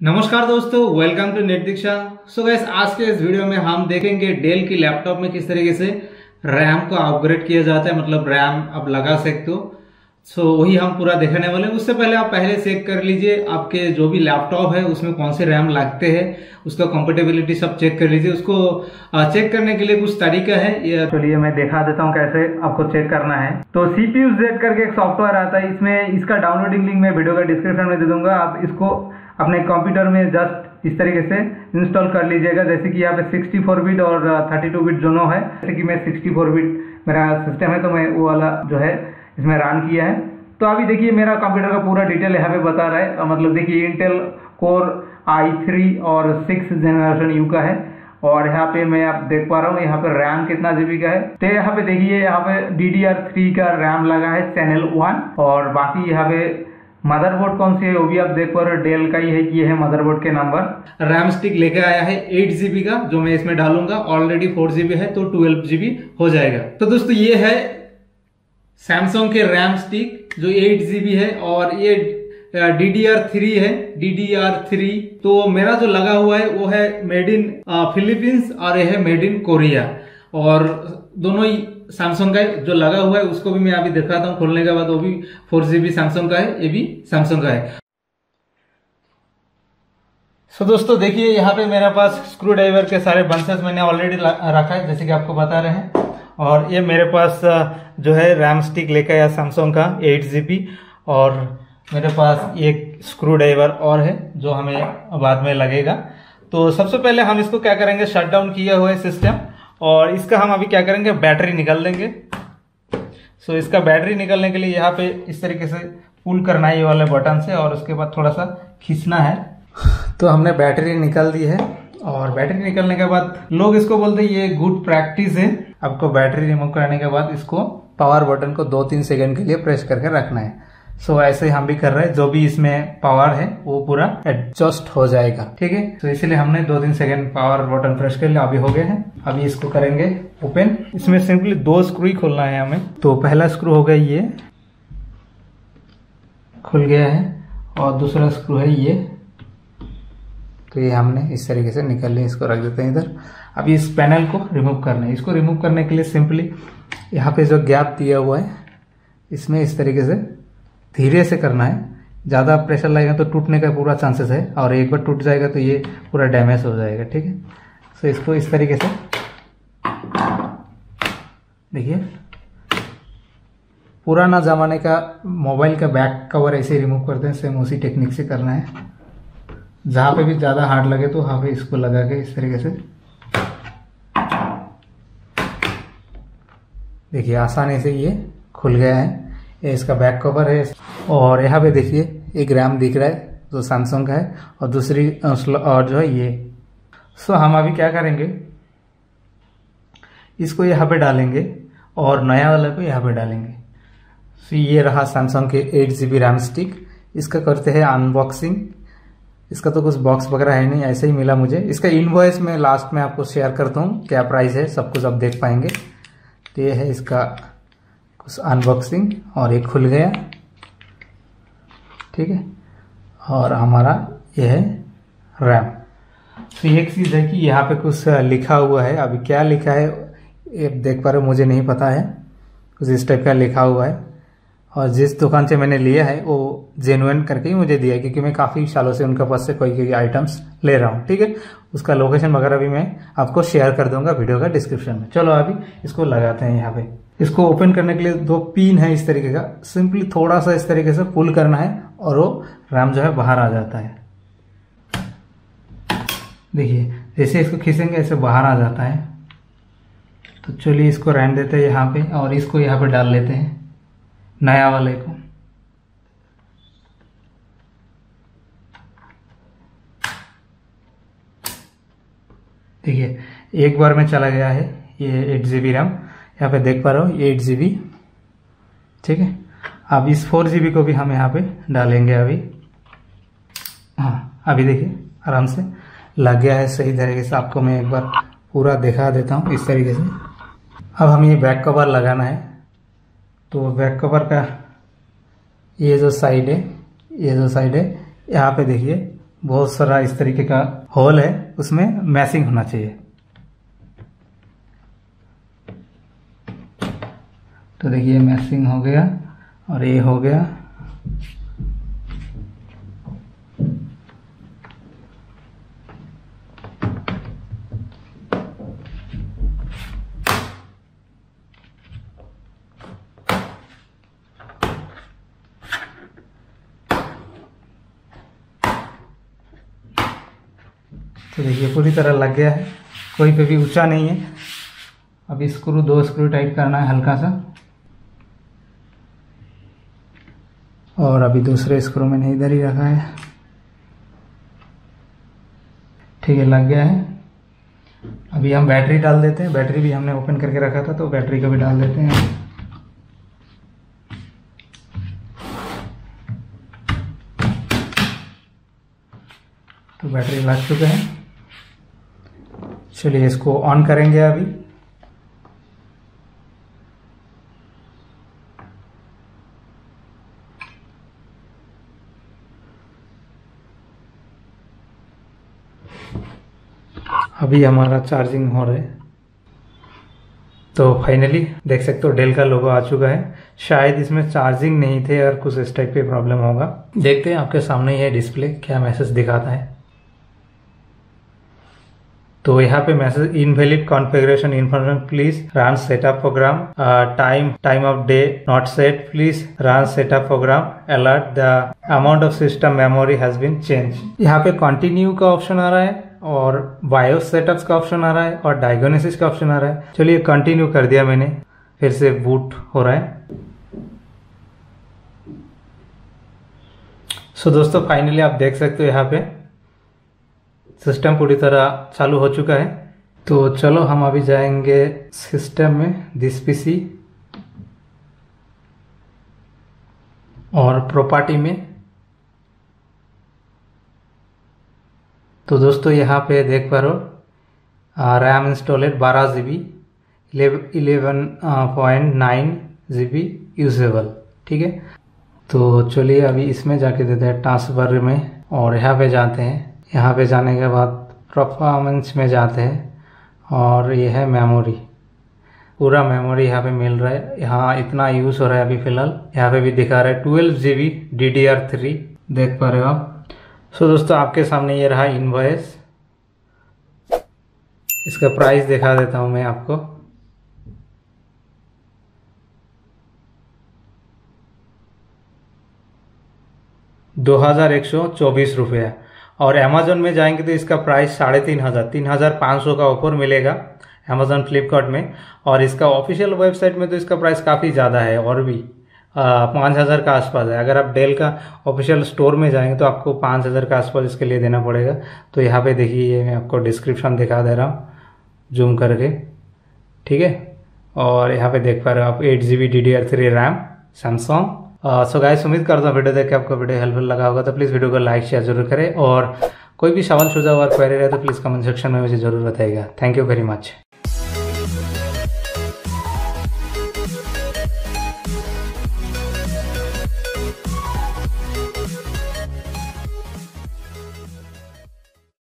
नमस्कार दोस्तों welcome to net Diksha so guys आज के इस वीडियो में हम देखेंगे डेल की लैपटॉप में किस तरीके से रैम को अपग्रेड किया जाता है मतलब रैम आप लगा सकते हो। सो वही हम पूरा देखने वाले हैं। उससे पहले आप पहले चेक कर लीजिए, आपके जो भी लैपटॉप है, उसमें कौन से रैम लगते हैं, उसका कंपेटेबिलिटी सब चेक कर लीजिए। उसको चेक करने के लिए कुछ तरीका है। चलिए मैं दिखा देता हूँ कैसे आपको चेक करना है। तो सीपीयू जेड करके एक सॉफ्टवेयर आता है, इसमें इसका डाउनलोडिंग लिंक मैं वीडियो का डिस्क्रिप्शन में दे दूँगा। आप इसको अपने कंप्यूटर में जस्ट इस तरीके से इंस्टॉल कर लीजिएगा। जैसे कि यहाँ पे 64 बिट और 32 बिट दोनों है। जैसे कि मैं 64 बिट मेरा सिस्टम है तो मैं वो वाला जो है इसमें रन किया है। तो अभी देखिए मेरा कंप्यूटर का पूरा डिटेल यहाँ पे बता रहा है। मतलब देखिए इंटेल कोर आई थ्री और सिक्स जनरेशन यू का है। और यहाँ पे मैं आप देख पा रहा हूँ, यहाँ पे रैम कितना जीबी का है। तो यहाँ पे देखिए, यहाँ पे डी डी आर थ्री का रैम लगा है चैनल वन और बाकी यहाँ पे मदरबोर्ड कौन सी है? वो भी आप देख पा रहे हो डेल का ही है ये है मदरबोर्ड के नंबर रैम स्टिक लेके आया है एट जीबी का, जो मैं इसमें डालूँगा ऑलरेडी फोर जीबी है तो ट्वेल्व जीबी हो जाएगा। तो दोस्तों, ये है सैमसंग के रैम स्टिक जो एट जीबी है, और ये D D R three D D R three three तो मेरा जो लगा हुआ है, वो है मेड इन फिलीपींस और ये है मेड इन कोरिया और दोनों ही सैमसंग का जो लगा हुआ है उसको भी मैं अभी दिखाता हूँ खोलने के बाद वो भी फोर जीबी सैमसंग का है ये भी सैमसंग का है। सो so, दोस्तों देखिए यहाँ पे मेरे पास स्क्रू ड्राइवर के सारे बंसेस मैंने ऑलरेडी रखा है जैसे कि आपको बता रहे हैं। और ये मेरे पास जो है रैम स्टिक लेकर आया सैमसंग का एट जीबी और मेरे पास एक स्क्रू ड्राइवर और है जो हमें बाद में लगेगा। तो सबसे पहले हम इसको क्या करेंगे? शट डाउन किया हुआ है सिस्टम और इसका हम अभी क्या करेंगे? बैटरी निकाल देंगे। सो इसका बैटरी निकलने के लिए यहाँ पे इस तरीके से पुल करना है ये वाले बटन से और उसके बाद थोड़ा सा खींचना है। तो हमने बैटरी निकाल दी है और बैटरी निकलने के बाद लोग इसको बोलते हैं ये गुड प्रैक्टिस है। आपको बैटरी रिमूव करने के बाद इसको पावर बटन को दो तीन सेकंड के लिए प्रेस करके रखना है। सो so, ऐसे हम भी कर रहे हैं। जो भी इसमें पावर है वो पूरा एडजस्ट हो जाएगा। ठीक है? तो इसलिए हमने दो तीन सेकंड पावर बटन प्रेस कर लिया। अभी हो गए हैं। अभी इसको करेंगे ओपन इसमें सिंपली दो स्क्रू ही खोलना है हमें। तो पहला स्क्रू हो गया ये। खुल गया है। और दूसरा स्क्रू है ये। तो ये हमने इस तरीके से निकल लिया। इसको रख देते हैं इधर। अभी इस पैनल को रिमूव करना है। इसको रिमूव करने के लिए सिंपली यहाँ पे जो गैप दिया हुआ है इसमें इस तरीके से धीरे से करना है। ज़्यादा प्रेशर लगेगा तो टूटने का पूरा चांसेस है और एक बार टूट जाएगा तो ये पूरा डैमेज हो जाएगा, ठीक है? सो इसको इस तरीके से देखिए। पुराना ज़माने का मोबाइल का बैक कवर ऐसे रिमूव करते हैं सेम उसी टेक्निक से करना है। जहाँ पे भी ज़्यादा हार्ड लगे तो वहाँ पे इसको लगा के इस तरीके से। देखिए, आसानी से ये खुल गया है। ये इसका बैक कवर है। और यहाँ पे देखिए, एक रैम दिख रहा है, जो सैमसंग का है, और दूसरी और जो है ये। सो हम अभी क्या करेंगे? इसको यहाँ पे डालेंगे, और नया वाला को यहाँ पे डालेंगे। सो ये रहा सैमसंग के eight G B RAM stick इसका करते हैं अनबॉक्सिंग इसका तो कुछ बॉक्स वगैरह है नहीं, ऐसे ही मिला मुझे। इसका इनवॉइस में लास्ट में आपको शेयर करता हूँ, क्या प्राइस है, सब कुछ आप देख पाएँगे। तो ये है इसका अनबॉक्सिंग और एक खुल गया। ठीक है? और हमारा ये है रैम तो एक चीज़ है कि यहाँ पे कुछ लिखा हुआ है। अभी क्या लिखा है, ये देख पा रहे मुझे नहीं पता है। कुछ इस टाइप का लिखा हुआ है। और जिस दुकान से मैंने लिया है, वो जेनुअन करके ही मुझे दिया है, क्योंकि मैं काफ़ी सालों से उनके पास से कोई कोई आइटम्स ले रहा हूँ। ठीक है? उसका लोकेशन वगैरह भी मैं आपको शेयर कर दूँगा वीडियो का डिस्क्रिप्शन में। चलो अभी इसको लगाते हैं यहाँ पे। इसको ओपन करने के लिए दो पिन है इस तरीके का। सिंपली थोड़ा सा इस तरीके से पुल करना है और वो रैम जो है बाहर आ जाता है। देखिए, जैसे इसको खींचेंगे, ऐसे बाहर आ जाता है। तो चलिए इसको रहने देते हैं यहाँ पे और इसको यहाँ पे डाल लेते हैं, नया वाले को। देखिए, एक बार में चला गया है ये एट जी बी रैम यहाँ पे देख पा रहे हो एट जी ठीक है? अब इस फोर जी को भी हम यहाँ पे डालेंगे अभी। हाँ अभी देखिए, आराम से। लग गया है सही तरीके से। आपको मैं एक बार पूरा दिखा देता हूँ इस तरीके से। अब हम ये बैक कवर लगाना है। तो बैक कवर का ये जो साइड है, ये जो साइड है, यहाँ पे देखिए, बहुत सारा इस तरीके का होल है। उसमें मैसिंग होना चाहिए। तो देखिए मैसिंग हो गया और ये हो गया। तो देखिए, पूरी तरह लग गया है। कोई पे भी ऊँचा नहीं है। अब स्क्रू दो स्क्रू टाइट करना है हल्का सा। और अभी दूसरे स्क्रू मैंने इधर ही रखा है। ठीक है, लग गया है। अभी हम बैटरी डाल देते हैं। बैटरी भी हमने ओपन करके रखा था तो बैटरी को भी डाल देते हैं। तो बैटरी लग चुका है। चलिए, इसको ऑन करेंगे अभी। अभी हमारा चार्जिंग हो रहा है। तो फाइनली देख सकते हो डेल का लोगो आ चुका है। शायद इसमें चार्जिंग नहीं थे और कुछ इस टाइप पे प्रॉब्लम होगा। देखते हैं आपके सामने ये डिस्प्ले क्या मैसेज दिखाता है। तो यहाँ पे message invalid configuration information please run setup program time time of day not set please run setup program alert the amount of system memory has been change यहाँ पे कंटिन्यू का ऑप्शन आ रहा है। और बायोस सेटअप्स का option आ रहा है और डायग्नोसिस का ऑप्शन आ रहा है। चलिए कंटिन्यू कर दिया मैंने। फिर से बूट हो रहा है। सो so, दोस्तों फाइनली आप देख सकते हो यहाँ पे। सिस्टम पूरी तरह चालू हो चुका है। तो चलो हम अभी जाएँगे सिस्टम में दिस पीसी और प्रॉपर्टी में। तो दोस्तों यहाँ पे देख पा रहे हो रैम इंस्टॉलेड बारह G B eleven point nine G B usable ठीक है? तो चलिए अभी इसमें जाके देते हैं ट्रांसफ़र में, और यहाँ पे जाते हैं। यहाँ पे जाने के बाद परफॉर्मेंस में जाते हैं, और ये है मेमोरी पूरा मेमोरी यहाँ पे मिल रहा है। यहाँ इतना यूज़ हो रहा है अभी फ़िलहाल। यहाँ पे भी दिखा रहा है twelve G B D D R three देख पा रहे हो आप? सो so, दोस्तों आपके सामने ये रहा इनवॉइस इसका प्राइस दिखा देता हूँ मैं आपको. दो हज़ार एक सौ चौबीस रुपया. और अमेजोन में जाएँगे तो इसका प्राइस साढ़े तीन हज़ार. तीन हज़ार पाँच सौ का ऑफ़र मिलेगा अमेजोन फ्लिपकार्ट में. और इसका ऑफिशियल वेबसाइट में तो इसका प्राइस काफ़ी ज़्यादा है और भी. पाँच हज़ार का आसपास है। अगर आप डेल का ऑफिशियल स्टोर में जाएँगे तो आपको पाँच हज़ार का आसपास इसके लिए देना पड़ेगा। तो यहाँ पे देखिए, ये मैं आपको डिस्क्रिप्शन दिखा दे रहा हूँ जूम करके। ठीक है? और यहाँ पे देख पा रहे हो आप eight G B D D R three RAM Samsung so guys उम्मीद करता हूँ वीडियो देख के आपको वीडियो हेल्पफुल लगा होगा। तो प्लीज़ वीडियो को लाइक शेयर ज़रूर करें। और कोई भी सवाल, सुझाव और क्वेरी रहे तो प्लीज़ कमेंट सेक्शन में मुझे ज़रूर बताएगा थैंक यू वेरी मच